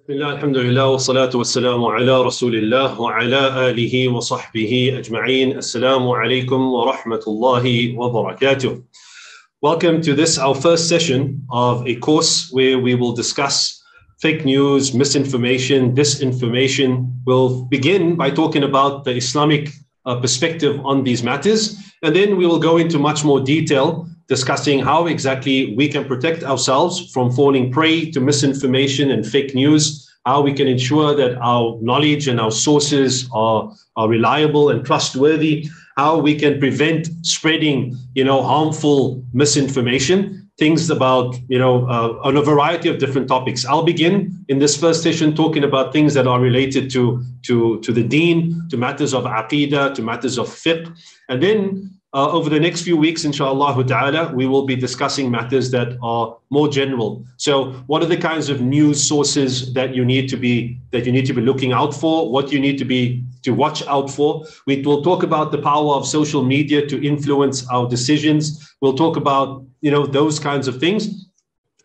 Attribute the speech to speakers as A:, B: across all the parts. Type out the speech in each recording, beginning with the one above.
A: بسم الله الحمد لله والصلاة والسلام على رسول الله وعلى آله وصحبه أجمعين السلام عليكم ورحمة الله وبركاته Welcome to this, our first session of a course where we will discuss fake news, misinformation, disinformation. We'll begin by talking about the Islamic uh, perspective on these matters, and then we will go into much more detail discussing how exactly we can protect ourselves from falling prey to misinformation and fake news, how we can ensure that our knowledge and our sources are, are reliable and trustworthy, how we can prevent spreading, you know, harmful misinformation, things about, you know, uh, on a variety of different topics. I'll begin in this first session talking about things that are related to, to, to the deen, to matters of aqidah, to matters of fiqh. And then uh, over the next few weeks, inshallah ta'ala, we will be discussing matters that are more general. So, what are the kinds of news sources that you need to be that you need to be looking out for? What you need to be to watch out for? We will talk about the power of social media to influence our decisions. We'll talk about you know those kinds of things,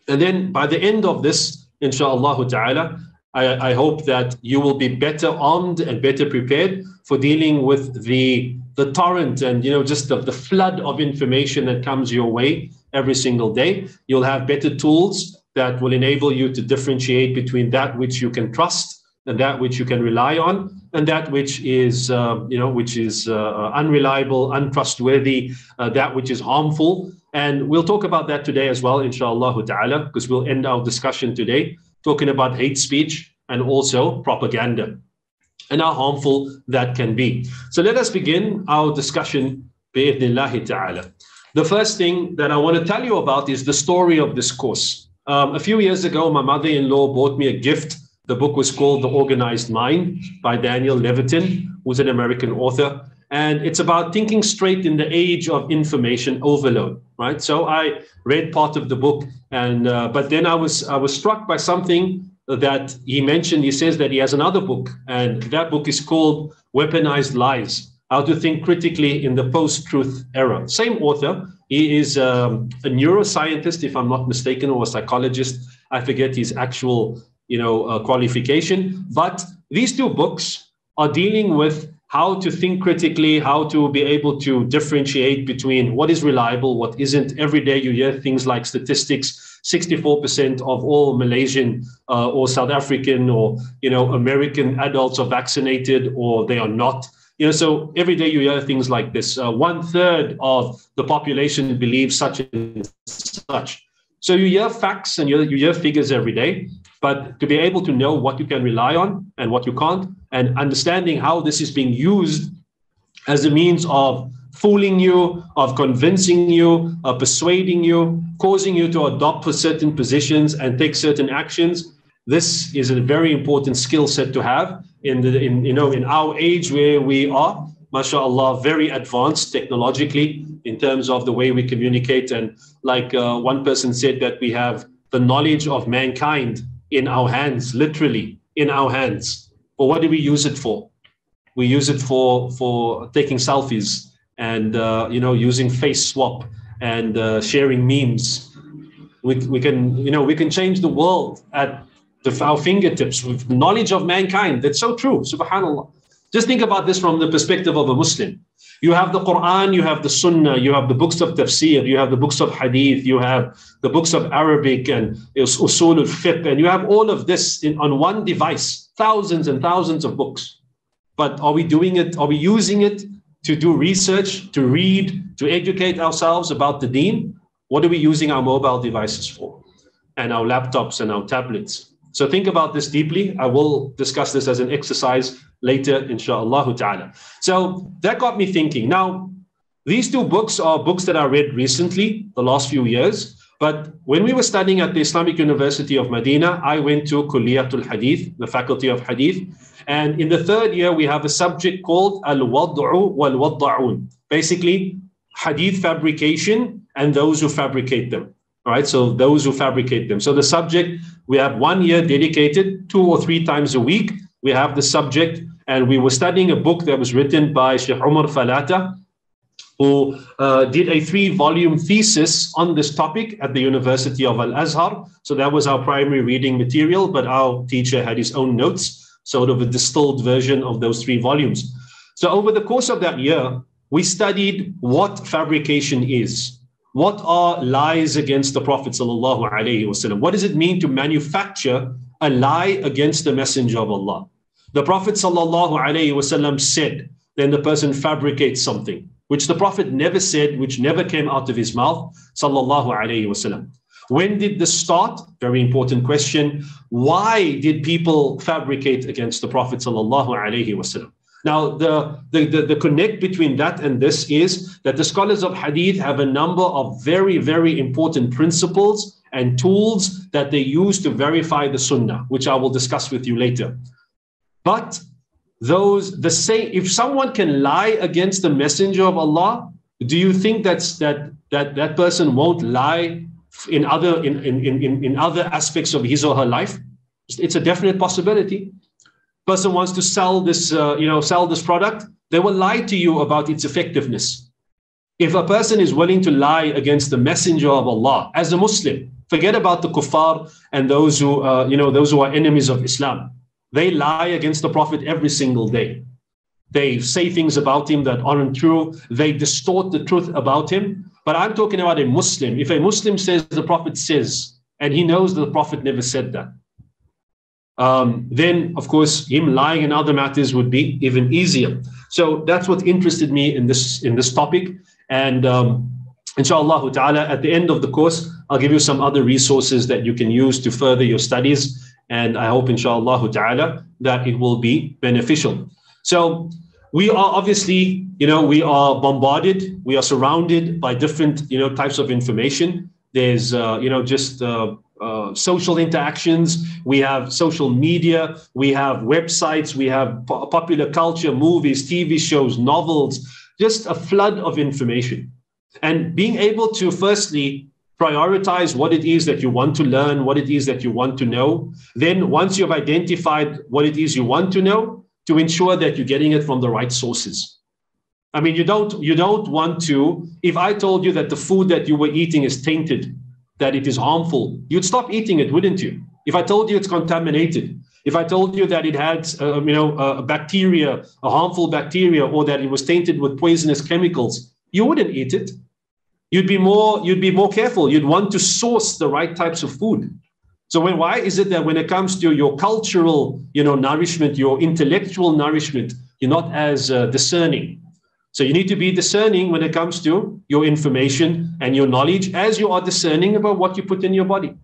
A: and then by the end of this, inshallah ta'ala, I, I hope that you will be better armed and better prepared for dealing with the the torrent and you know just the, the flood of information that comes your way every single day. You'll have better tools that will enable you to differentiate between that which you can trust and that which you can rely on and that which is uh, you know which is uh, unreliable untrustworthy uh, that which is harmful. And we'll talk about that today as well inshallah ta'ala because we'll end our discussion today talking about hate speech and also propaganda and how harmful that can be. So let us begin our discussion ta'ala. The first thing that I want to tell you about is the story of this course. Um, a few years ago, my mother-in-law bought me a gift. The book was called The Organized Mind by Daniel Levitin, who's an American author. And it's about thinking straight in the age of information overload, right? So I read part of the book, and uh, but then I was I was struck by something that he mentioned, he says that he has another book, and that book is called Weaponized Lies How to Think Critically in the Post Truth Era. Same author. He is um, a neuroscientist, if I'm not mistaken, or a psychologist. I forget his actual you know, uh, qualification. But these two books are dealing with how to think critically, how to be able to differentiate between what is reliable, what isn't. Every day you hear things like statistics 64% of all Malaysian uh, or South African or you know American adults are vaccinated or they are not. You know, so every day you hear things like this. Uh, one third of the population believes such and such. So you hear facts and you, you hear figures every day, but to be able to know what you can rely on and what you can't, and understanding how this is being used as a means of fooling you, of convincing you, of persuading you, causing you to adopt certain positions and take certain actions. This is a very important skill set to have in the in you know in our age where we are, mashallah, very advanced technologically in terms of the way we communicate. And like uh, one person said that we have the knowledge of mankind in our hands, literally in our hands. But what do we use it for? We use it for for taking selfies and uh, you know using face swap and uh, sharing memes. We, we can you know we can change the world at the, our fingertips with knowledge of mankind. That's so true. Subhanallah. Just think about this from the perspective of a Muslim. You have the Quran, you have the Sunnah, you have the books of tafsir, you have the books of hadith, you have the books of Arabic and usul al-fiqh, and you have all of this in, on one device, thousands and thousands of books. But are we doing it? Are we using it to do research, to read, to educate ourselves about the deen? What are we using our mobile devices for? And our laptops and our tablets. So think about this deeply. I will discuss this as an exercise later, inshallah ta'ala. So that got me thinking. Now, these two books are books that I read recently, the last few years. But when we were studying at the Islamic University of Medina, I went to Kulliyatul Hadith, the faculty of Hadith. And in the third year, we have a subject called Al Wad'u wal Wadda'un. Basically, Hadith fabrication and those who fabricate them. All right, so those who fabricate them. So the subject, we have one year dedicated two or three times a week. We have the subject, and we were studying a book that was written by Sheikh Umar Falata, who uh, did a three volume thesis on this topic at the University of Al Azhar. So that was our primary reading material, but our teacher had his own notes, sort of a distilled version of those three volumes. So over the course of that year, we studied what fabrication is. What are lies against the Prophet? ﷺ? What does it mean to manufacture a lie against the Messenger of Allah? The Prophet ﷺ said, then the person fabricates something which the Prophet never said, which never came out of his mouth, sallallahu alayhi wasallam. When did this start? Very important question. Why did people fabricate against the Prophet sallallahu alayhi wasallam? Now, the, the, the, the, connect between that and this is that the scholars of hadith have a number of very, very important principles and tools that they use to verify the sunnah, which I will discuss with you later. But those the same if someone can lie against the messenger of allah do you think that's that that that person won't lie in other in in in, in other aspects of his or her life? It's a definite possibility. Person wants to sell this uh, you know sell this product they will lie to you about its effectiveness. If a person is willing to lie against the messenger of allah as a muslim forget about the kuffar and those who uh, you know those who are enemies of islam they lie against the Prophet every single day. They say things about him that aren't true. They distort the truth about him. But I'm talking about a Muslim. If a Muslim says the Prophet says, and he knows that the Prophet never said that, um, then of course him lying in other matters would be even easier. So that's what interested me in this in this topic. And um, inshallah ta'ala, at the end of the course, I'll give you some other resources that you can use to further your studies. And I hope, inshallah ta'ala, that it will be beneficial. So we are obviously, you know, we are bombarded, we are surrounded by different, you know, types of information. There's, uh, you know, just uh, uh, social interactions, we have social media, we have websites, we have po- popular culture, movies, TV shows, novels, just a flood of information. And being able to firstly prioritize what it is that you want to learn, what it is that you want to know. Then, once you've identified what it is you want to know, to ensure that you're getting it from the right sources. I mean, you don't you don't want to. If I told you that the food that you were eating is tainted, that it is harmful, you'd stop eating it, wouldn't you? If I told you it's contaminated, if I told you that it had, uh, you know, a bacteria, a harmful bacteria, or that it was tainted with poisonous chemicals, you wouldn't eat it you'd be more you'd be more careful. You'd want to source the right types of food. So when, why is it that when it comes to your cultural you know nourishment your intellectual nourishment you're not as uh, discerning? So you need to be discerning when it comes to your information and your knowledge as you are discerning about what you put in your body.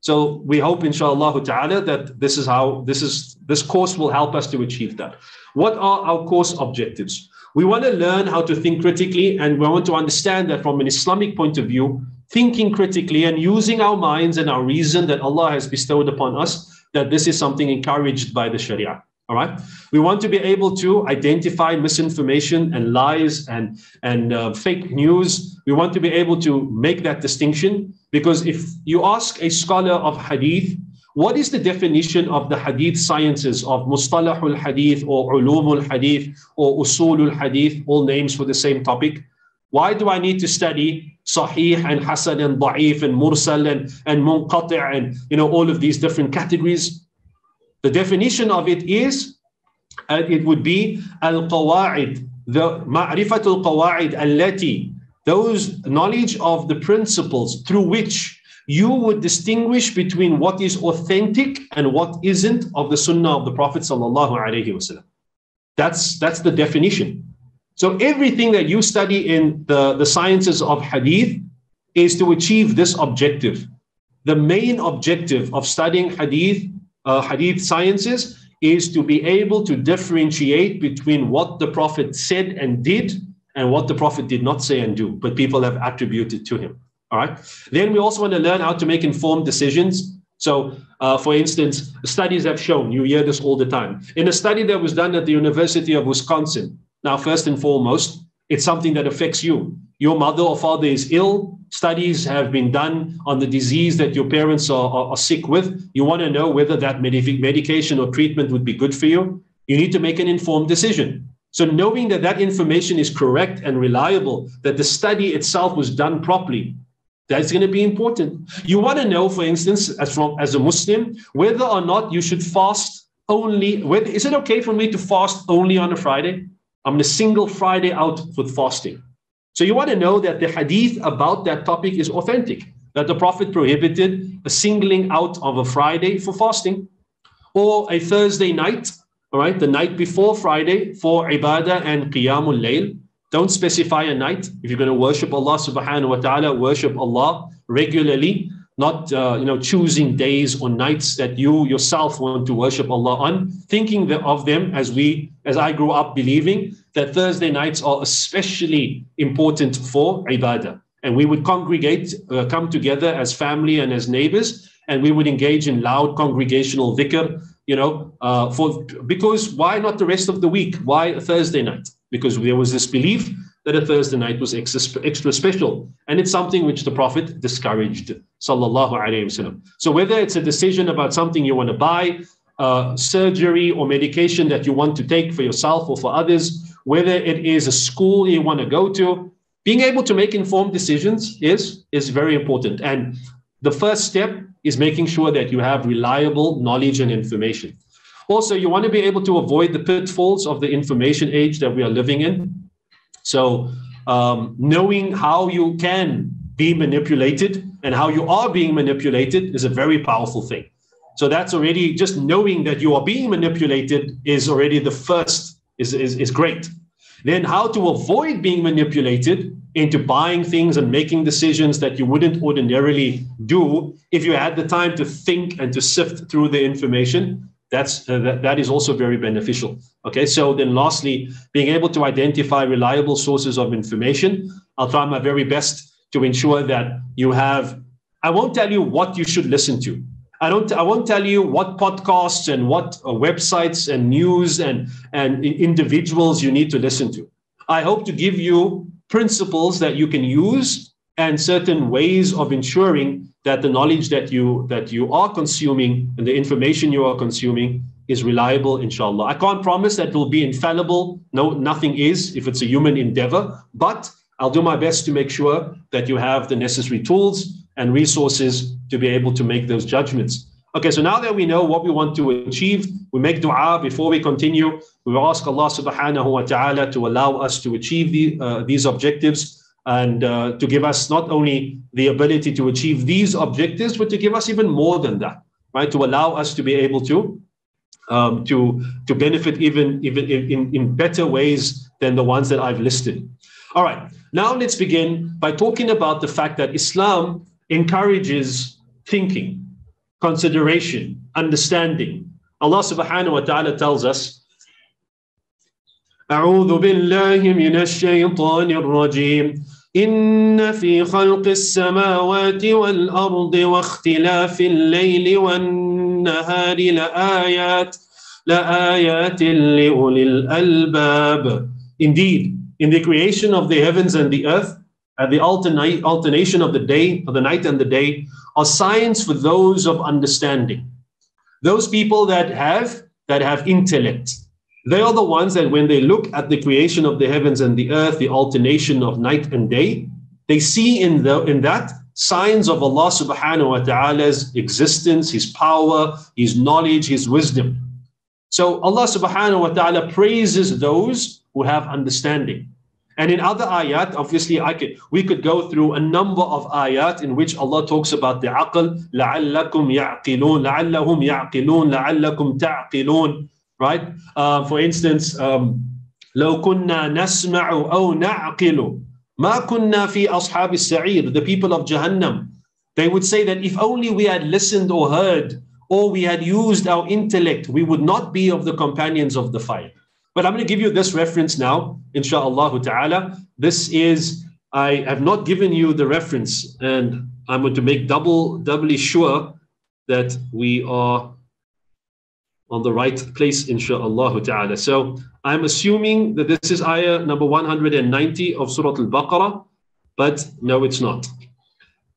A: So we hope inshallah ta'ala that this is how this is this course will help us to achieve that. What are our course objectives we want to learn how to think critically, and we want to understand that from an Islamic point of view, thinking critically and using our minds and our reason that Allah has bestowed upon us, that this is something encouraged by the Sharia. All right. We want to be able to identify misinformation and lies and, and uh, fake news. We want to be able to make that distinction because if you ask a scholar of hadith, what is the definition of the hadith sciences of mustalahul hadith or ulumul hadith or usulul hadith, all names for the same topic? Why do I need to study sahih and hasan and da'if and mursal and, and munqati' and you know all of these different categories? The definition of it is, uh, it would be al-qawa'id, the ma'rifatul qawa'id allati, those knowledge of the principles through which you would distinguish between what is authentic and what isn't of the sunnah of the Prophet sallallahu alaihi wasallam. That's, that's the definition. So everything that you study in the, the sciences of hadith is to achieve this objective. The main objective of studying hadith, uh, hadith sciences is to be able to differentiate between what the Prophet said and did and what the Prophet did not say and do, but people have attributed to him. All right. Then we also want to learn how to make informed decisions. So, uh, for instance, studies have shown, you hear this all the time. In a study that was done at the University of Wisconsin, now, first and foremost, it's something that affects you. Your mother or father is ill. Studies have been done on the disease that your parents are, are, are sick with. You want to know whether that medication or treatment would be good for you. You need to make an informed decision. So knowing that that information is correct and reliable, that the study itself was done properly, that's going to be important. You want to know, for instance, as from as a Muslim, whether or not you should fast only. Whether, is it okay for me to fast only on a Friday? I'm to single Friday out with fasting. So you want to know that the hadith about that topic is authentic. That the Prophet prohibited a singling out of a Friday for fasting, or a Thursday night, all right, the night before Friday for ibadah and qiyamul layl don't specify a night. If you're going to worship Allah subhanahu wa ta'ala, worship Allah regularly, not uh, you know choosing days or nights that you yourself want to worship Allah on, thinking of them as we as I grew up believing that Thursday nights are especially important for ibadah. And we would congregate, uh, come together as family and as neighbors, and we would engage in loud congregational dhikr, you know, uh, for because why not the rest of the week? Why Thursday night? because there was this belief that a Thursday night was extra, extra special. And it's something which the Prophet discouraged. Sallallahu Alaihi Wasallam. So whether it's a decision about something you want to buy, uh, surgery or medication that you want to take for yourself or for others, whether it is a school you want to go to, being able to make informed decisions is, is very important. And the first step is making sure that you have reliable knowledge and information. Also, you want to be able to avoid the pitfalls of the information age that we are living in. So, um, knowing how you can be manipulated and how you are being manipulated is a very powerful thing. So that's already just knowing that you are being manipulated is already the first is, is, is great. Then how to avoid being manipulated into buying things and making decisions that you wouldn't ordinarily do if you had the time to think and to sift through the information. That's uh, that, that is also very beneficial. Okay so then lastly being able to identify reliable sources of information. I'll try my very best to ensure that you have i won't tell you what you should listen to. I don't i won't tell you what podcasts and what uh, websites and news and and individuals you need to listen to. I hope to give you principles that you can use and certain ways of ensuring that the knowledge that you that you are consuming and the information you are consuming is reliable inshallah. I can't promise that will be infallible. No nothing is if it's a human endeavor but i'll do my best to make sure that you have the necessary tools and resources to be able to make those judgments okay so now that we know what we want to achieve we make dua before we continue we ask allah subhanahu wa ta'ala to allow us to achieve the, uh, these objectives and uh, to give us not only the ability to achieve these objectives, but to give us even more than that, right? To allow us to be able to um, to to benefit even even in, in better ways than the ones that I've listed. All right, now let's begin by talking about the fact that Islam encourages thinking, consideration, understanding. Allah subhanahu wa ta'ala tells us أعوذ بالله من الشيطان الرجيم إن في خلق السماوات والأرض واختلاف الليل والنهار لآيات لآيات لأولي الألباب Indeed, in the creation of the heavens and the earth, and the alternate, alternation of the day, of the night and the day, are signs for those of understanding. Those people that have that have intellect, they are the ones that when they look at the creation of the heavens and the earth, the alternation of night and day, they see in, the, in that signs of Allah subhanahu wa ta'ala's existence, His power, His knowledge, His wisdom. So Allah subhanahu wa ta'ala praises those who have understanding. And in other ayat, obviously, I could we could go through a number of ayat in which Allah talks about the aql, لَعَلَّكُمْ يَعْقِلُونَ لَعَلَّهُمْ يَعْقِلُونَ لَعَلَّكُمْ تَعْقِلُونَ right? Uh, for instance, um, لو كنا نسمع أو نعقل ما كنا في أصحاب السعير the people of Jahannam they would say that if only we had listened or heard or we had used our intellect we would not be of the companions of the fire but I'm going to give you this reference now inshallah ta'ala this is I have not given you the reference and I'm going to make double doubly sure that we are on the right place, insha'Allah ta'ala. So I'm assuming that this is ayah number 190 of Surah Al-Baqarah, but no, it's not.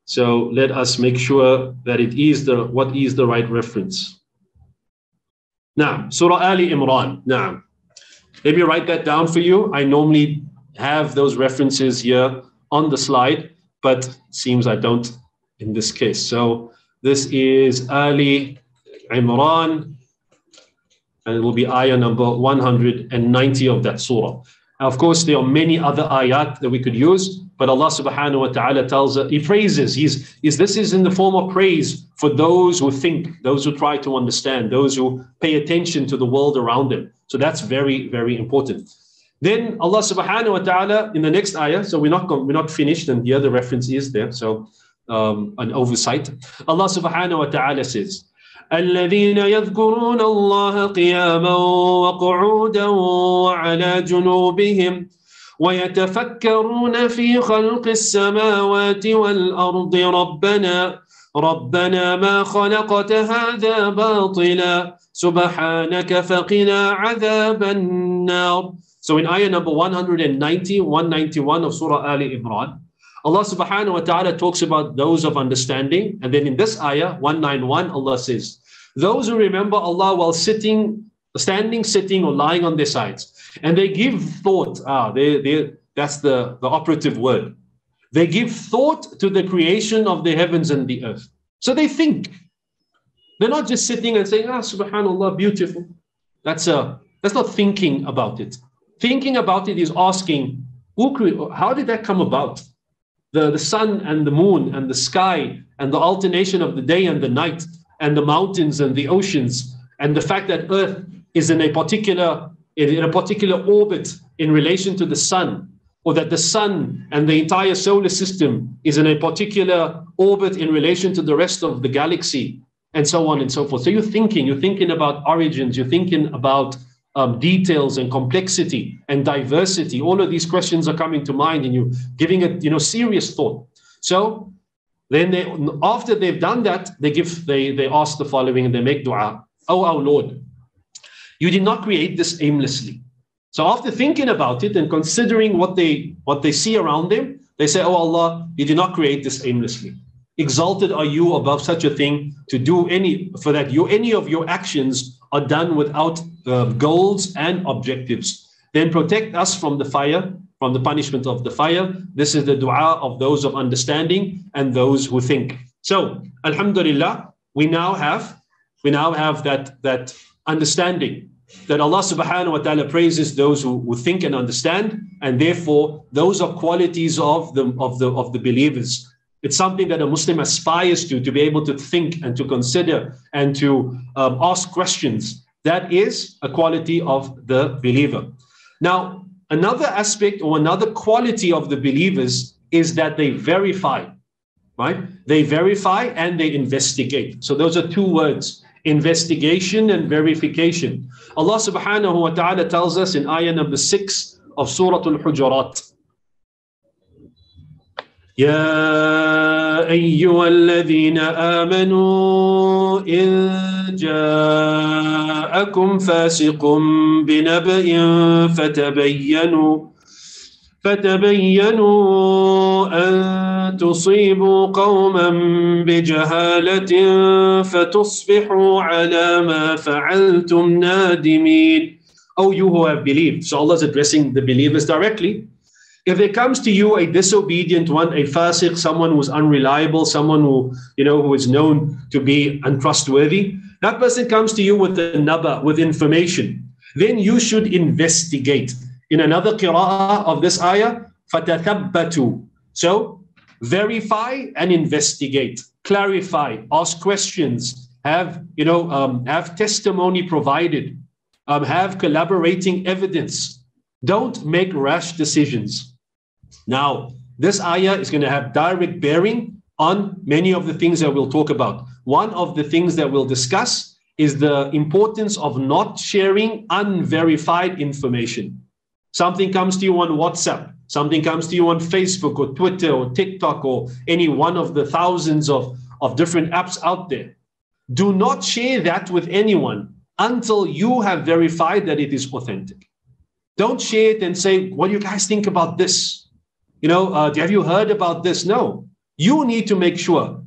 A: So let us make sure that it is the what is the right reference. Now, Surah Ali Imran. Now, Let me write that down for you. I normally have those references here on the slide, but it seems I don't in this case. So this is Ali Imran, and it will be ayah number 190 of that surah. Now, of course, there are many other ayat that we could use, but Allah subhanahu wa ta'ala tells us, He praises. He's, he's, this is in the form of praise for those who think, those who try to understand, those who pay attention to the world around them. So that's very, very important. Then Allah subhanahu wa ta'ala in the next ayah, so we're not, we're not finished, and the other reference is there, so um, an oversight. Allah subhanahu wa ta'ala says, الذين يذكرون الله قياما وقعودا وعلى جنوبهم ويتفكرون في خلق السماوات والارض ربنا ربنا ما خلقت هذا باطلا Subhanaka faqina adhab. So in ayah number 190, 191 of Surah Ali Imran, Allah subhanahu wa ta'ala talks about those of understanding. And then in this ayah, 191, Allah says, Those who remember Allah while sitting, standing, sitting, or lying on their sides, and they give thought, ah, they, they, that's the, the operative word. They give thought to the creation of the heavens and the earth. So they think, they're not just sitting and saying, ah, subhanAllah, beautiful. That's, a, that's not thinking about it. Thinking about it is asking, how did that come about? the, the sun and the moon and the sky and the alternation of the day and the night and the mountains and the oceans and the fact that earth is in a particular in a particular orbit in relation to the sun or that the sun and the entire solar system is in a particular orbit in relation to the rest of the galaxy and so on and so forth so you're thinking you're thinking about origins you're thinking about um, details and complexity and diversity. All of these questions are coming to mind, and you're giving it, you know, serious thought. So then, they, after they've done that, they give, they they ask the following, and they make du'a. Oh, our Lord, you did not create this aimlessly. So after thinking about it and considering what they what they see around them, they say, Oh Allah, you did not create this aimlessly. Exalted are you above such a thing to do any for that you any of your actions are done without uh, goals and objectives. Then protect us from the fire, from the punishment of the fire. This is the dua of those of understanding and those who think. So, Alhamdulillah, we now have we now have that that understanding that Allah subhanahu wa ta'ala praises those who, who think and understand, and therefore those are qualities of the of the of the believers. It's something that a Muslim aspires to, to be able to think and to consider and to um, ask questions. That is a quality of the believer. Now, another aspect or another quality of the believers is that they verify, right? They verify and they investigate. So those are two words investigation and verification. Allah subhanahu wa ta'ala tells us in ayah number six of Surah Al Hujurat. يا أيها الذين آمنوا إن جاءكم فاسق بنبأ فتبينوا فتبينوا أن تصيبوا قوما بجهالة فتصبحوا على ما فعلتم نادمين Oh, you who have believed. So Allah is addressing the believers directly. if there comes to you a disobedient one, a fasiq, someone who's unreliable, someone who, you know, who is known to be untrustworthy, that person comes to you with a naba, with information, then you should investigate. In another qira'ah of this ayah, فَتَثَبَّتُوا So, verify and investigate, clarify, ask questions, have, you know, um, have testimony provided, um, have collaborating evidence. don't make rash decisions. Now, this ayah is going to have direct bearing on many of the things that we'll talk about. One of the things that we'll discuss is the importance of not sharing unverified information. Something comes to you on WhatsApp, something comes to you on Facebook or Twitter or TikTok or any one of the thousands of, of different apps out there. Do not share that with anyone until you have verified that it is authentic. Don't share it and say, What do you guys think about this? you know, uh, have you heard about this? No. You need to make sure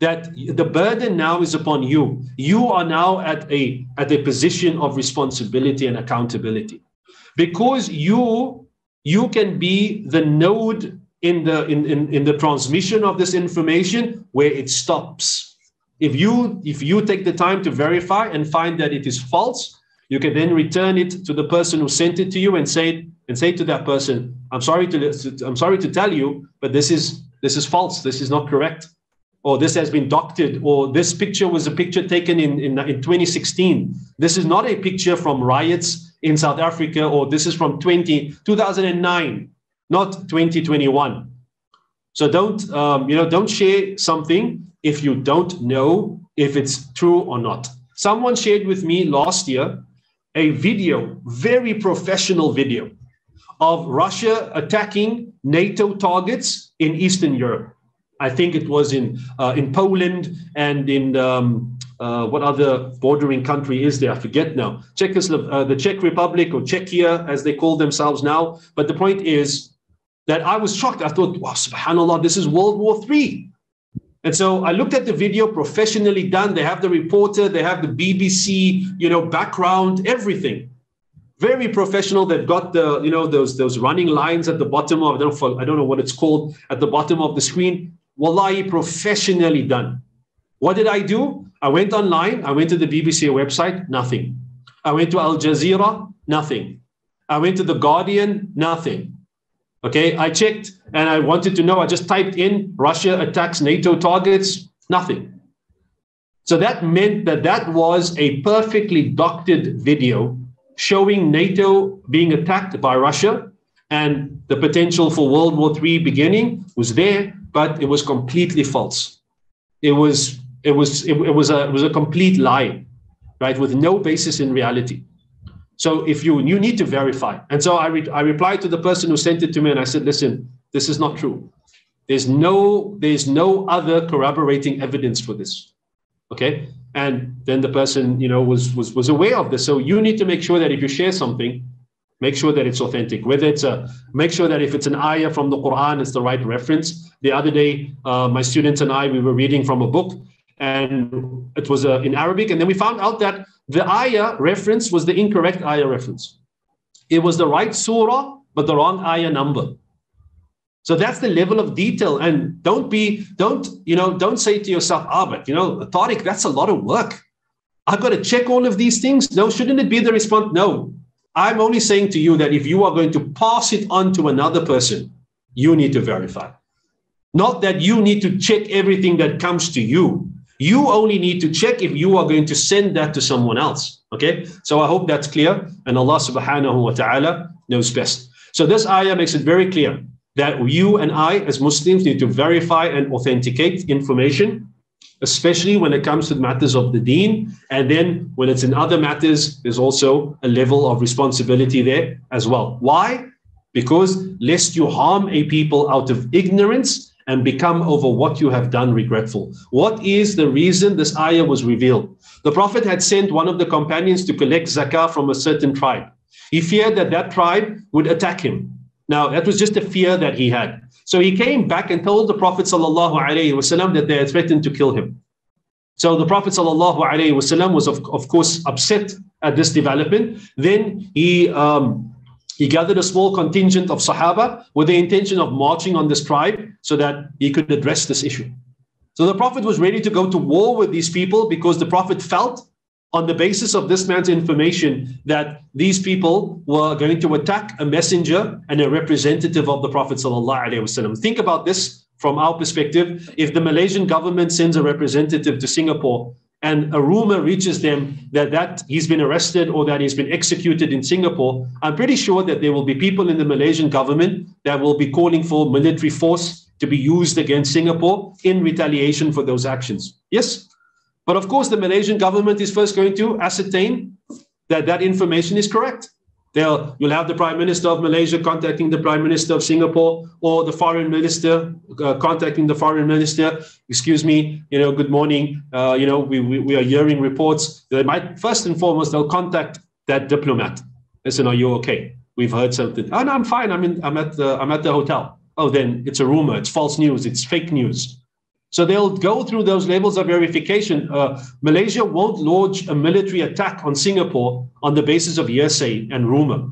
A: that the burden now is upon you. You are now at a at a position of responsibility and accountability. because you you can be the node in the in, in, in the transmission of this information where it stops. If you if you take the time to verify and find that it is false, you can then return it to the person who sent it to you and say and say to that person, "I'm sorry to I'm sorry to tell you, but this is this is false. This is not correct." Or this has been doctored, or this picture was a picture taken in, in, in 2016. This is not a picture from riots in South Africa, or this is from 20, 2009, not 2021. So don't, um, you know, don't share something if you don't know if it's true or not. Someone shared with me last year a video, very professional video, of Russia attacking NATO targets in Eastern Europe. I think it was in uh, in Poland and in um, uh, what other bordering country is there? I forget now. Czechoslo- uh, the Czech Republic or Czechia, as they call themselves now. But the point is that I was shocked. I thought, wow, subhanAllah, this is World War III. And so I looked at the video, professionally done. They have the reporter, they have the BBC, you know, background, everything. Very professional. They've got the, you know, those those running lines at the bottom of I don't know, I don't know what it's called at the bottom of the screen. Wallahi, professionally done. What did I do? I went online, I went to the BBC website, nothing. I went to Al Jazeera, nothing. I went to The Guardian, nothing. Okay, I checked and I wanted to know, I just typed in Russia attacks NATO targets, nothing. So that meant that that was a perfectly doctored video showing NATO being attacked by Russia and the potential for World War III beginning was there, but it was completely false. It was it was it, it was a it was a complete lie, right, with no basis in reality. So if you you need to verify, and so I re- I replied to the person who sent it to me, and I said, listen, this is not true. There's no there's no other corroborating evidence for this. Okay, and then the person you know was was was aware of this. So you need to make sure that if you share something, make sure that it's authentic. Whether it's a make sure that if it's an ayah from the Quran, it's the right reference. The other day, uh, my students and I we were reading from a book, and it was uh, in Arabic. And then we found out that the ayah reference was the incorrect ayah reference. It was the right surah, but the wrong ayah number. So that's the level of detail. And don't be, don't, you know, don't say to yourself, ah, but you know, Tariq, that's a lot of work. I've got to check all of these things. No, shouldn't it be the response? No. I'm only saying to you that if you are going to pass it on to another person, you need to verify. Not that you need to check everything that comes to you. You only need to check if you are going to send that to someone else. Okay. So I hope that's clear. And Allah subhanahu wa ta'ala knows best. So this ayah makes it very clear that you and I, as Muslims, need to verify and authenticate information, especially when it comes to matters of the deen. And then when it's in other matters, there's also a level of responsibility there as well. Why? Because lest you harm a people out of ignorance and become over what you have done regretful. What is the reason this ayah was revealed? The Prophet had sent one of the companions to collect zakah from a certain tribe. He feared that that tribe would attack him. Now, that was just a fear that he had. So he came back and told the Prophet ﷺ that they had threatened to kill him. So the Prophet ﷺ was, of, of course, upset at this development. Then he um, he gathered a small contingent of Sahaba with the intention of marching on this tribe so that he could address this issue. So the Prophet was ready to go to war with these people because the Prophet felt, on the basis of this man's information, that these people were going to attack a messenger and a representative of the Prophet. Think about this from our perspective. If the Malaysian government sends a representative to Singapore and a rumor reaches them that, that he's been arrested or that he's been executed in Singapore, I'm pretty sure that there will be people in the Malaysian government that will be calling for military force to be used against Singapore in retaliation for those actions. Yes. But of course, the Malaysian government is first going to ascertain that that information is correct. They'll, you'll have the Prime Minister of Malaysia contacting the Prime Minister of Singapore or the Foreign Minister uh, contacting the Foreign Minister. Excuse me, you know, good morning. Uh, you know, we, we, we, are hearing reports. They might, first and foremost, they'll contact that diplomat. Listen, are you okay? We've heard something. Oh, no, I'm fine. I'm, in, I'm, at the, I'm at the hotel. Oh, then it's a rumor. It's false news. It's fake news. So they'll go through those levels of verification. Uh, Malaysia won't launch a military attack on Singapore on the basis of hearsay and rumor.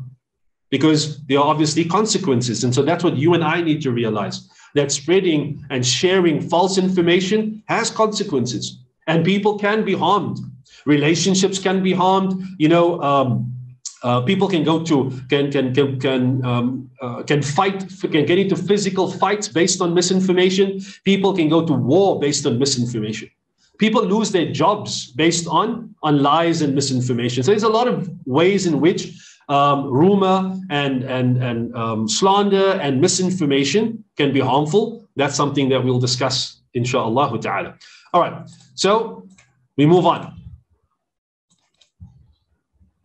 A: because there are obviously consequences. And so that's what you and I need to realize that spreading and sharing false information has consequences and people can be harmed. Relationships can be harmed. You know, um, uh, people can go to can can can can um, uh, can fight can get into physical fights based on misinformation. People can go to war based on misinformation. People lose their jobs based on on lies and misinformation. So there's a lot of ways in which um, rumor and and and um, slander and misinformation can be harmful. That's something that we'll discuss, inshallah ta'ala. All right, so we move on.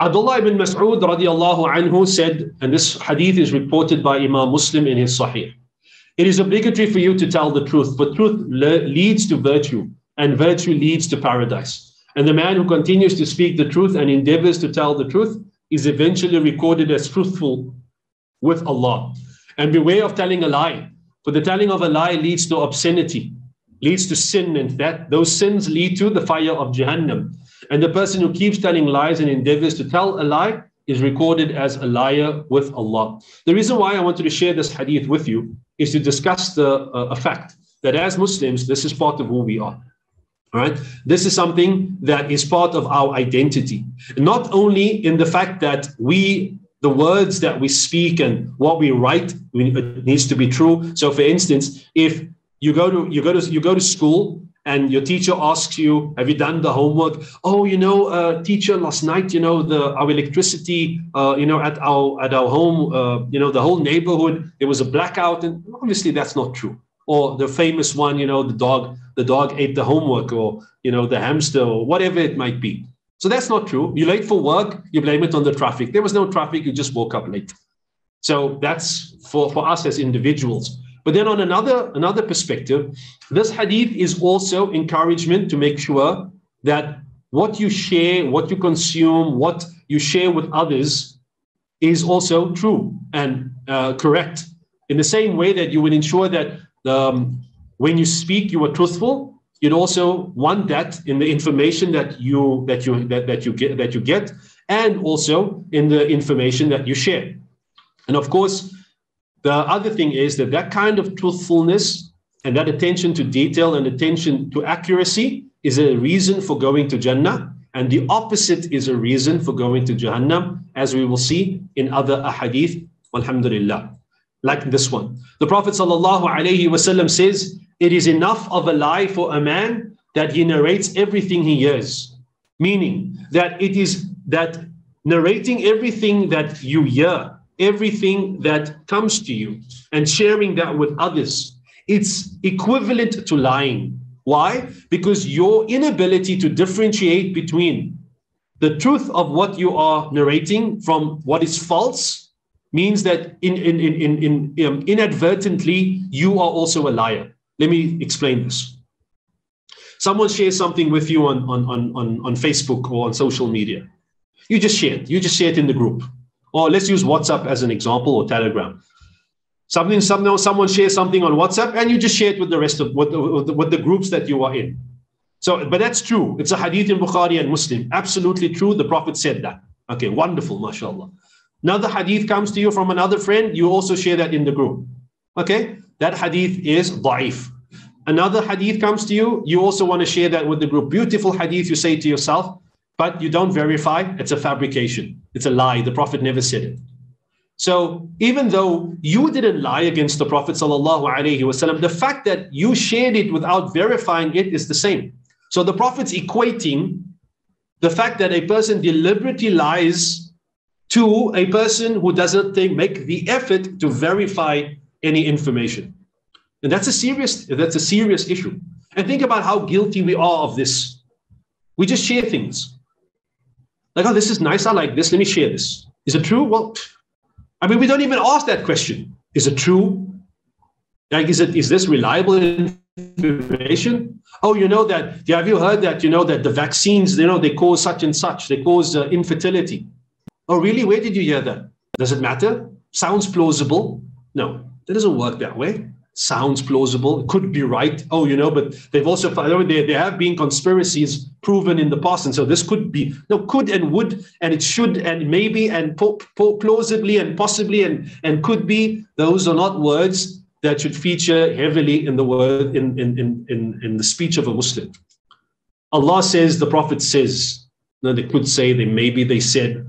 A: Abdullah ibn Mas'ud radiallahu anhu said, and this hadith is reported by Imam Muslim in his Sahih. It is obligatory for you to tell the truth, for truth le- leads to virtue, and virtue leads to paradise. And the man who continues to speak the truth and endeavors to tell the truth is eventually recorded as truthful with Allah. And beware of telling a lie, for the telling of a lie leads to obscenity, leads to sin, and that those sins lead to the fire of Jahannam. And the person who keeps telling lies and endeavors to tell a lie is recorded as a liar with Allah. The reason why I wanted to share this hadith with you is to discuss the uh, fact that as Muslims, this is part of who we are. All right. This is something that is part of our identity. Not only in the fact that we, the words that we speak and what we write it needs to be true. So for instance, if you go to you go to you go to school and your teacher asks you, "Have you done the homework?" Oh, you know, uh, teacher, last night, you know, the our electricity, uh, you know, at our at our home, uh, you know, the whole neighborhood, there was a blackout, and obviously that's not true or the famous one, you know, the dog, the dog ate the homework, or you know, the hamster, or whatever it might be. So that's not true. You're late for work, you blame it on the traffic. There was no traffic, you just woke up late. So that's for, for us as individuals. But then on another, another perspective, this hadith is also encouragement to make sure that what you share, what you consume, what you share with others is also true and uh, correct. In the same way that you would ensure that um, when you speak, you are truthful. You'd also want that in the information that you that you that, that you get that you get, and also in the information that you share. And of course, the other thing is that that kind of truthfulness and that attention to detail and attention to accuracy is a reason for going to Jannah, and the opposite is a reason for going to Jahannam, as we will see in other ahadith. Alhamdulillah like this one. The Prophet says, It is enough of a lie for a man that he narrates everything he hears. Meaning that it is that narrating everything that you hear, everything that comes to you, and sharing that with others, it's equivalent to lying. Why? Because your inability to differentiate between the truth of what you are narrating from what is false means that in, in, in, in, in um, inadvertently you are also a liar. Let me explain this. Someone shares something with you on, on, on, on Facebook or on social media. You just share it. You just share it in the group. Or let's use WhatsApp as an example or Telegram. Something, some, someone shares something on WhatsApp and you just share it with the rest of with the, with the, with the groups that you are in. So, but that's true. It's a hadith in Bukhari and Muslim. Absolutely true. The Prophet said that. Okay, wonderful, mashallah. Another hadith comes to you from another friend, you also share that in the group. Okay? That hadith is da'if. Another hadith comes to you, you also want to share that with the group. Beautiful hadith, you say to yourself, but you don't verify, it's a fabrication. It's a lie. The Prophet never said it. So even though you didn't lie against the Prophet wasallam, the fact that you shared it without verifying it is the same. So the Prophet's equating the fact that a person deliberately lies to a person who doesn't think, make the effort to verify any information. And that's a serious, that's a serious issue. And think about how guilty we are of this. We just share things. Like, oh, this is nice. I like this. Let me share this. Is it true? Well, I mean, we don't even ask that question. Is it true? Like, is it is this reliable information? Oh, you know that. Yeah, Have you heard that? You know that the vaccines, you know, they cause such and such. They cause uh, infertility. Oh, really? Where did you hear that? Does it matter? Sounds plausible. No, it doesn't work that way. Sounds plausible, could be right. Oh, you know, but they've also found there, there have been conspiracies proven in the past. And so this could be, no, could and would, and it should, and maybe, and plausibly, and possibly, and, and could be. Those are not words that should feature heavily in the word, in, in, in, in, in the speech of a Muslim. Allah says, the Prophet says, no, they could say, they maybe they said.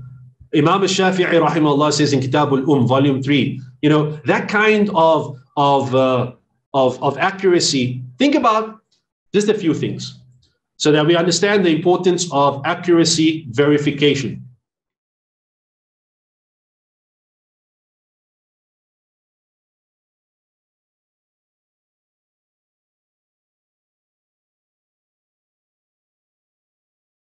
A: Imam al-Shafi'i rahimahullah says in Kitab al-Umm, volume 3, you know, that kind of of, uh, of, of accuracy, think about just a few things so that we understand the importance of accuracy verification.